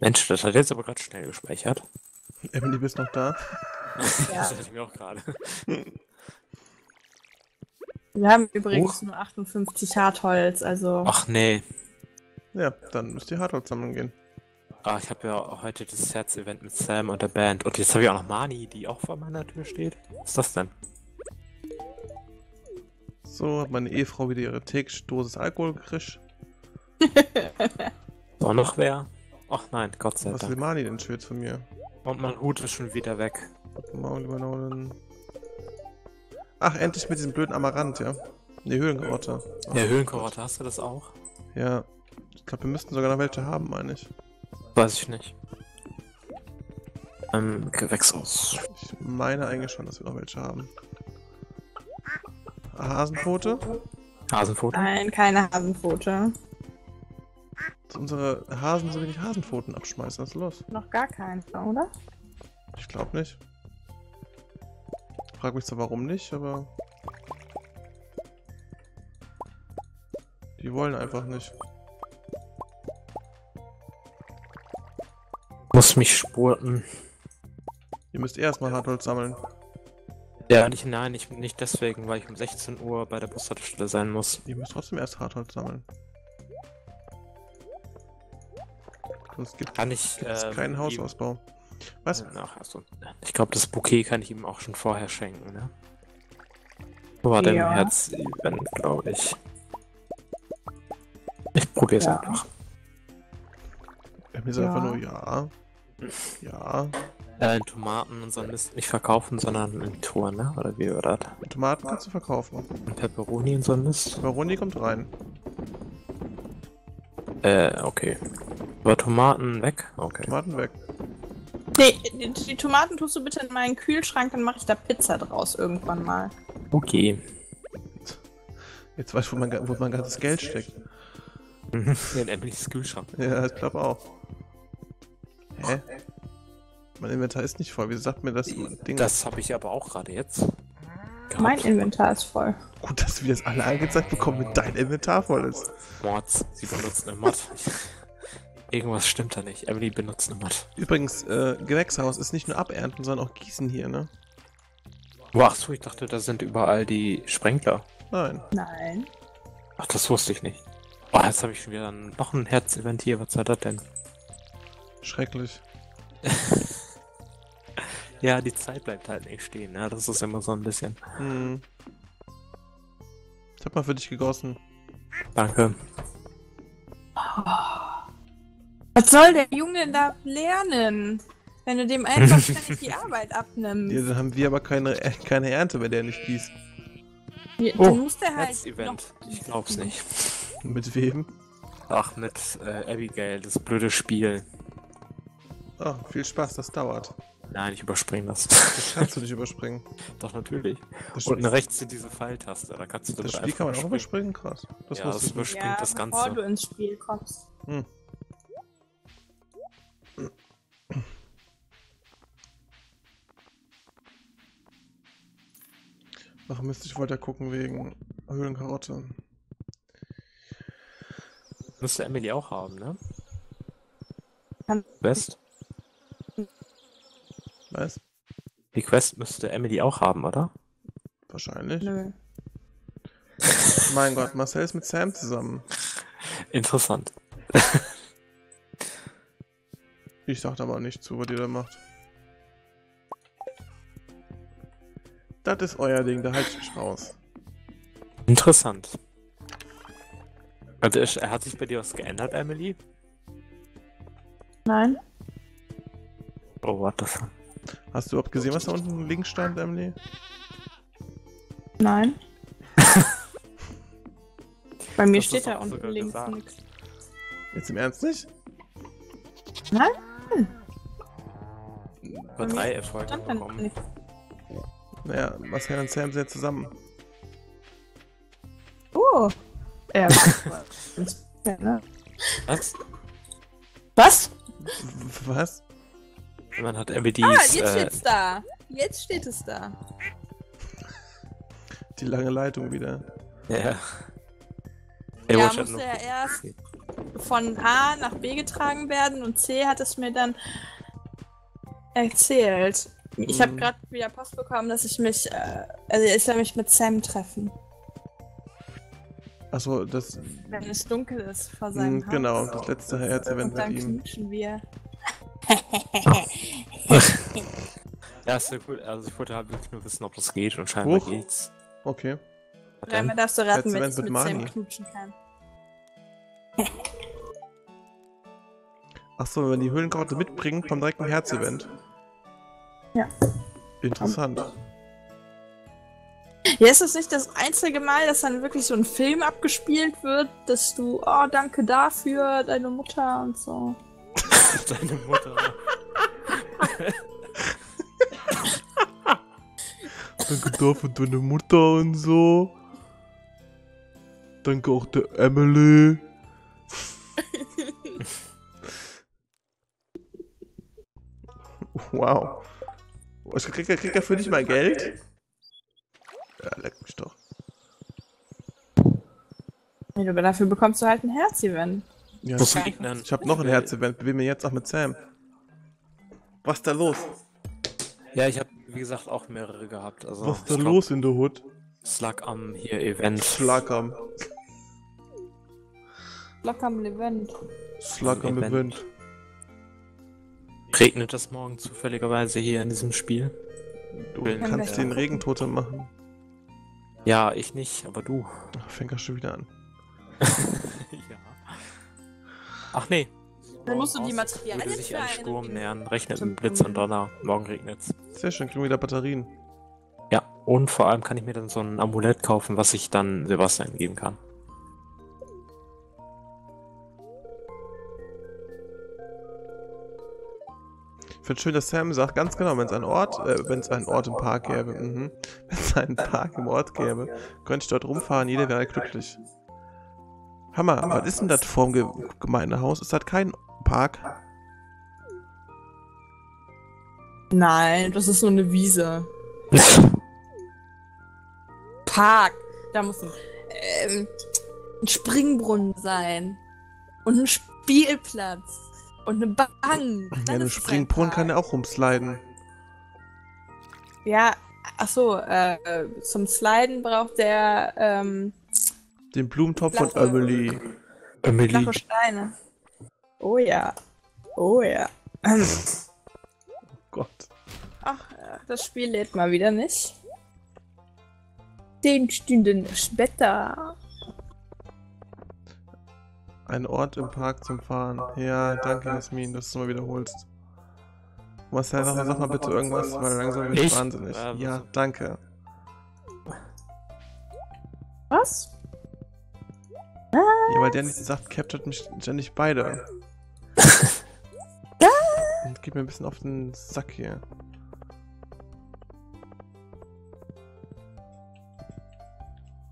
Mensch, das hat jetzt aber gerade schnell gespeichert. Emily, bist noch da? Ja. das hatte ich mir auch gerade. Wir haben übrigens nur 58 Hartholz, also. Ach nee. Ja, dann müsst ihr Hardholz sammeln gehen. Ah, ich habe ja heute das Herz-Event mit Sam und der Band. Und jetzt habe ich auch noch Mani, die auch vor meiner Tür steht. Was ist das denn? So, hat meine Ehefrau wieder ihre tägliche Dosis Alkohol gekriegt. So, noch wer? Ach nein, Gott sei Was will Dank. Mani denn schön von mir? Und mein Hut ist schon wieder weg. Ach, endlich mit diesem blöden Amaranth, ja. Ne, Höhlenkarotte. Ach, Der Höhlenkarotte, hast du das auch? Ja. Ich glaube, wir müssten sogar noch welche haben, meine ich. Weiß ich nicht. Ähm, Gewächshaus. Ich meine eigentlich schon, dass wir noch welche haben. Hasenpfote? Hasenfoto? Nein, keine Hasenpfote. Dass unsere Hasen so wenig Hasenpfoten abschmeißen. Was ist los? Noch gar keine, oder? Ich glaube nicht. Frag mich zwar warum nicht, aber. Die wollen einfach nicht. Muss mich spurten. Ihr müsst erstmal Hartholz sammeln. Ja, nicht, nein, ich, nicht deswegen, weil ich um 16 Uhr bei der Bushaltestelle sein muss. Ihr müsst trotzdem erst Hartholz sammeln. Sonst gibt Kann ich, es ähm, keinen ihm- Hausausbau. Was? Ach, achso. Ich glaube, das Bouquet kann ich ihm auch schon vorher schenken, ne? Wo war denn Ja. Herz-Event, glaube ich. Ich probiere es Ja. einfach. Er mir sagt Ja. einfach nur ja. Ja. Äh, in Tomaten und so Mist nicht verkaufen, sondern in Touren, ne? Oder wie war das? Tomaten kannst du verkaufen. Und Pepperoni und so ein Mist? Maroni kommt rein. Äh, okay. Aber Tomaten weg? Okay. Tomaten weg. Nee, die, die Tomaten tust du bitte in meinen Kühlschrank, dann mache ich da Pizza draus irgendwann mal. Okay. Jetzt weiß ich, wo mein, wo mein ganzes Geld steckt. Mhm. In Emilys Kühlschrank. Ja, ich glaube auch. Hä? Mein Inventar ist nicht voll. Wieso sagt mir das Ding? Das habe ich aber auch gerade jetzt. Mein gehabt. Inventar ist voll. Gut, dass wir das alle angezeigt bekommen, wenn dein Inventar voll ist. Mods. Sie benutzen eine Mod. Irgendwas stimmt da nicht. Emily benutzt eine Mod. Übrigens, äh, Gewächshaus ist nicht nur abernten, sondern auch gießen hier, ne? Boah, ach so, ich dachte, da sind überall die Sprenkler. Nein. Nein. Ach, das wusste ich nicht. Oh, jetzt habe ich schon wieder noch ein Herz-Event hier. Was war das denn? Schrecklich. Ja, die Zeit bleibt halt nicht stehen. Ne? Das ist immer so ein bisschen. Hm. Ich hab mal für dich gegossen. Danke. Was soll der Junge da lernen? Wenn du dem einfach ständig die Arbeit abnimmst. Ja, dann haben wir aber keine, keine Ernte, wenn der nicht gießt. Ja, Oh, dann muss der halt Herz-Event. noch- Ich glaub's nicht. Mit wem? Ach, mit äh, Abigail, das blöde Spiel. Oh, viel Spaß, das dauert. Nein, ich überspringe das. Das kannst du nicht überspringen. Doch, natürlich. Das, Unten rechts sind diese Pfeiltaste. Da kannst du das damit Spiel kann man auch überspringen. Krass. Das Ja, das überspringt ja, das bevor Ganze. du ins Spiel kommst. Hm. Ach Mist, ich wollte ja gucken wegen Höhlenkarotte. Müsste Emily auch haben, ne? Quest? Weißt? Die Quest müsste Emily auch haben, oder? Wahrscheinlich. Nö. Mein Gott, Marcel ist mit Sam zusammen. Interessant. Ich dachte aber nicht zu, was ihr da macht. Das ist euer Ding, da halte ich mich raus. Interessant. Also, ist- hat sich bei dir was geändert, Emily? Nein? Oh, what the fuck? Hast du überhaupt gesehen, was da unten links stand, Emily? Nein. Bei mir Das steht da unten links nichts. Jetzt im Ernst nicht? Nein? Über drei Erfolge bekommen. Naja, Marcel und Sam sind zusammen. Oh. Ja, ja, ne? Was? Was? Was? Man hat Emilys, Ah, jetzt äh, steht's da. Jetzt steht es da. Die lange Leitung wieder. ja. Ey, ja, musste ja erst, von A nach B getragen werden und C hat es mir dann erzählt. Ich habe Mhm. gerade wieder Post bekommen, dass ich mich, äh, also ich soll mich mit Sam treffen, Achso, das. wenn es dunkel ist vor seinem mh, Haus. Genau, das letzte Herz-Event Und dann mit ihm. knutschen wir. Ja, ist ja cool. Also ich wollte halt wirklich nur wissen, ob das geht und scheinbar Huch. geht's. Okay. Dreimal denn? darfst du raten, wenn ich mit mit Sam knutschen kann. Achso, wenn man die Höhlenkarte mitbringt, kommt direkt ein Herz-Event. Ja. Interessant. Ja, ist das nicht das einzige Mal, dass dann wirklich so ein Film abgespielt wird, dass du, oh, danke dafür, deine Mutter und so. Deine Mutter. Danke dafür deine Mutter und so. Danke auch der Emily. wow. Was kriegt er, kriegt er für dich mal Geld? Ja, leck mich doch. Nee, aber dafür bekommst du halt ein Herz-Event. Ja, Muss ich ich hab noch ein Herz-Event. Bewegen wir jetzt auch mit Sam. Was ist da los? Ja, ich habe wie gesagt auch mehrere gehabt. Also Was ist da ich glaub, los in der Hood? Es lag am hier Event. Schlagam. Locker am Event. Schlagam Event. Event. Regnet es morgen zufälligerweise hier in diesem Spiel? Du Können kannst den. Regentotem machen. Ja, ich nicht, aber du. Ach, Fängt das schon wieder an. ja. Ach nee. Dann musst du die Materialien Würde sich ein einen Sturm nähern, rechnet mit Blitz und. Donner. Morgen regnet's. Sehr schön, kriegen wir wieder Batterien. Ja, und vor allem kann ich mir dann so ein Amulett kaufen, was ich dann Sebastian geben kann. Finde schön, dass Sam sagt, ganz genau, wenn es einen Ort, äh, wenn es einen Ort im Park gäbe, mhm. wenn es einen Park im Ort gäbe, könnte ich dort rumfahren, jeder wäre glücklich. Hammer, was ist denn das vorm Ge Gemeindehaus? Ist das kein Park? Nein, das ist nur eine Wiese. Park. Da muss ein, ähm, ein Springbrunnen sein. Und ein Spielplatz. Und eine Bank. Ja, Dann eine ist es ein Springbrunnen kann ja auch rumsliden. Ja, ach so, äh, zum Sliden braucht der ähm, Den Blumentopf von Emily. Emily. flache Steine. Oh ja. Oh ja. Gott. Ach, äh, das Spiel lädt mal wieder nicht. Den Stunden später. Ein Ort im Park zum Fahren. Ja, danke Jasmin, dass du es mal wiederholst. Marcel, sag, sag mal bitte irgendwas, weil langsam bin ich Ich? wahnsinnig. Äh, Ja, was- danke. Was? Ja, weil der nicht sagt, captured mich ständig beide. Und geht mir ein bisschen auf den Sack hier.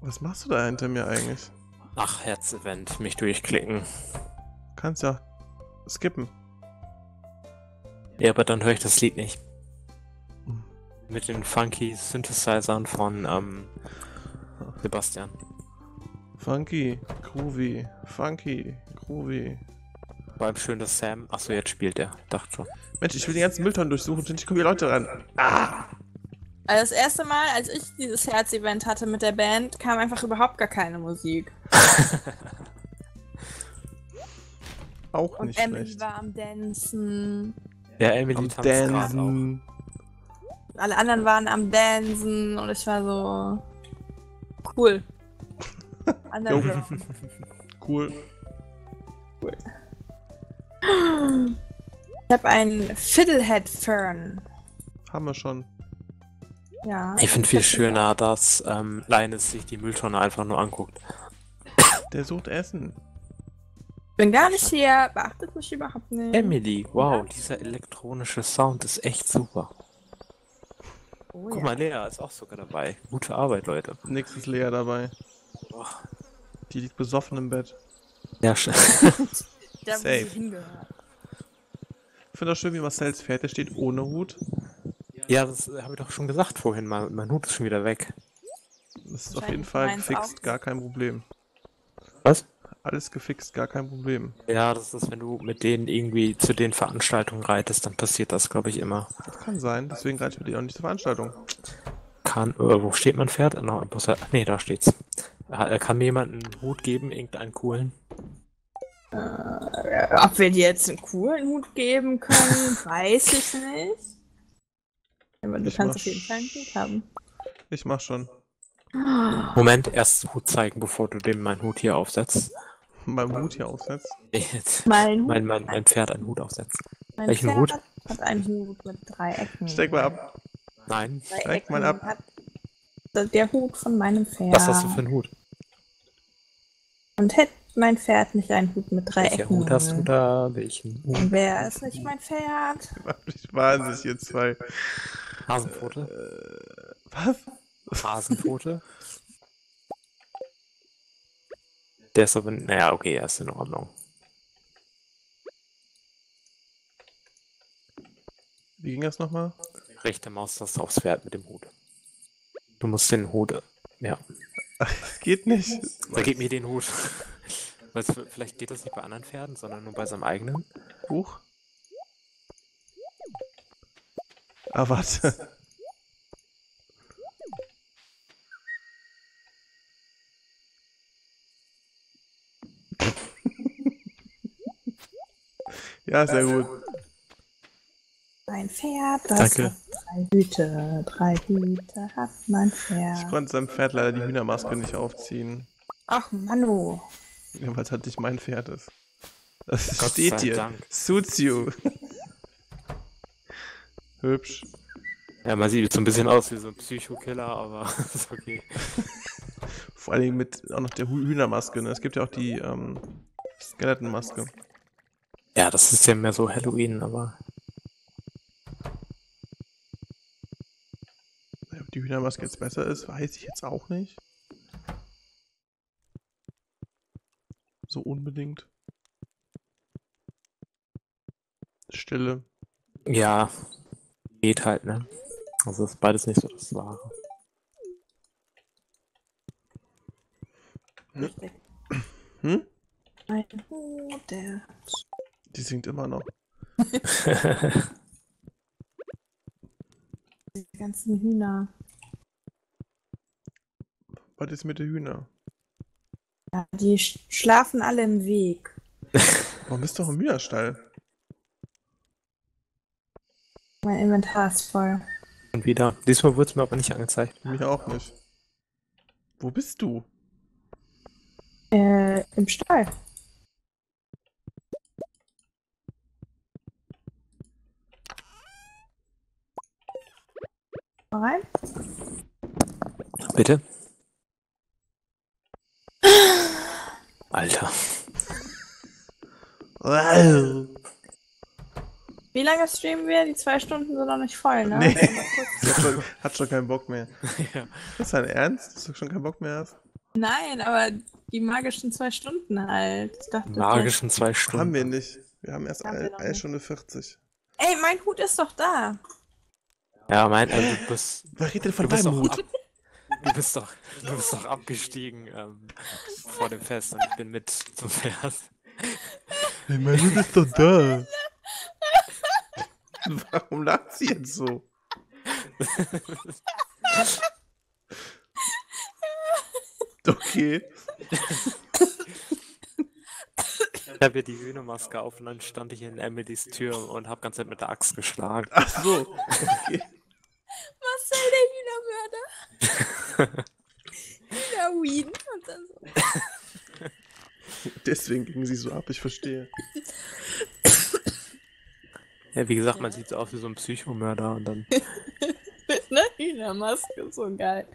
Was machst du da hinter mir eigentlich? Ach, Herz-Event. Mich durchklicken. Kannst ja skippen. Ja, aber dann höre ich das Lied nicht. Mit den funky Synthesizern von ähm, Sebastian. Funky, groovy, funky, groovy. Vor allem schön, dass Sam. Achso, jetzt spielt er. Dachte schon. Mensch, ich will die ganzen Mülltonnen durchsuchen, ständig kommen hier Leute ran. Also das erste Mal, als ich dieses Herz-Event hatte mit der Band, kam einfach überhaupt gar keine Musik. Auch Und nicht Emily schlecht. war am Dancen. Ja, Emily Am tanzt gerade auch. Dansen. Alle anderen waren am Dancen und ich war so cool. Underground. Cool. ich habe einen Fiddlehead Fern. Haben wir schon. Ja. Ich finde viel schöner, dass ähm, Linus sich die Mülltonne einfach nur anguckt. Der sucht Essen. Bin gar nicht hier, beachtet mich überhaupt nicht. Emily, wow, dieser elektronische Sound ist echt super. Oh, Guck ja. mal, Lea ist auch sogar dabei. Gute Arbeit, Leute. Nix ist Lea dabei. Oh, Die liegt besoffen im Bett. ja, sch- Da, wo Safe. sie hingehört. Ich finde das schön, wie Marcells Pferd, der steht ohne Hut. Ja, das habe ich doch schon gesagt vorhin. Mein, mein Hut ist schon wieder weg. Das ist auf jeden Fall meins gefixt, auch. gar kein Problem. Was? Alles gefixt, gar kein Problem. Ja, das ist, wenn du mit denen irgendwie zu den Veranstaltungen reitest, dann passiert das, glaube ich, immer. Das kann sein, deswegen reite ich mit dir auch nicht zur Veranstaltung. Kann, äh, wo steht mein Pferd? Noch im Bus. Nee, da steht's. Äh, Kann mir jemand einen Hut geben, irgendeinen coolen? Äh, ob wir dir jetzt einen coolen Hut geben können, weiß ich nicht. Aber du Ich kannst auf jeden Fall einen Hut haben. Ich mach schon. Moment, erst Hut zeigen, bevor du dem meinen Hut hier aufsetzt. Meinem Hut hier aufsetzt. Jetzt Mein Hut, mein, mein, mein Pferd einen Hut aufsetzt. mein welchen Pferd Hut? hat einen Hut mit drei Ecken. Steck mal ab. Nein, Drei steig mal Ecken ab. Hat der Hut von meinem Pferd. was hast du für einen Hut? Und hätte mein Pferd nicht einen Hut mit drei Welchen Ecken. Hut hast du da? Welchen Hut? Wäre es nicht mein Pferd. Mach mich wahnsinnig, ihr zwei. Hasenpfote? Äh, was? Hasenpfote? Der ist aber, naja, okay, er ist in Ordnung. Wie ging das nochmal? Rechte Maustaste aufs Pferd mit dem Hut. Du musst den Hut, ja, Geht nicht. da gib mir den Hut. Weißt vielleicht geht das nicht bei anderen Pferden, sondern nur bei seinem eigenen. Huch. Ah, warte. ja, sehr gut. Mein Pferd, das Danke. Drei Hüte. Drei Hüte hat mein Ich Pferd. konnte seinem Pferd leider die Hühnermaske nicht aufziehen. Ach, Manu. Jedenfalls hat nicht mein Pferd es. Das Gott steht. Dank. Suits you. Hübsch. Ja, man sieht so ein bisschen aus wie so ein Psychokiller, aber ist okay. Vor allem mit auch noch der Hü- Hühnermaske. Ne? Es gibt ja auch die ähm, Skeletonmaske. Ja, das ist ja mehr so Halloween, aber Ob die Hühnermaske jetzt besser ist, weiß ich jetzt auch nicht. So unbedingt. Stille. ja, geht halt, ne? Also ist beides nicht so das Wahre. Hm? Mein Hut, der. Die singt immer noch. Die ganzen Hühner. Was ist mit den Hühner? Ja, die sch schlafen alle im Weg. Warum bist du doch im Hühnerstall? Mein Inventar ist voll. Und wieder. Diesmal wurde es mir aber nicht angezeigt. Mir auch nicht. Wo bist du? Äh, im Stall. Mal rein. Bitte? Wie lange streamen wir? Die zwei Stunden sind noch nicht voll, ne? Nee. Hat, schon, hat schon keinen Bock mehr. ja. Ist das dein Ernst, dass du schon keinen Bock mehr hast? Nein, aber die magischen zwei Stunden halt. Ich dachte, Magischen zwei Stunden. Haben wir nicht. Wir haben erst Haben eine, eine. Stunde 40. Ey, mein Hut ist doch da. Ja, mein, also du bist, Wer redet denn von du bist deinem doch Hut? du bist doch, du bist doch abgestiegen ähm, vor dem Fest und ich bin mit zum Pferd. Hey, mein Hut ist doch da. Warum lacht sie jetzt so? Okay. Ich habe ja die Hühnermaske auf und dann stand ich in Emilys Tür und habe ganz Zeit mit der Axt geschlagen. Ach so. Okay. Marcel, der Hühnermörder. Hühnerween. Deswegen ging sie so ab, ich verstehe. Ja, wie gesagt, man sieht so aus wie so ein Psychomörder und dann. Mit einer Hühnermaske, so geil.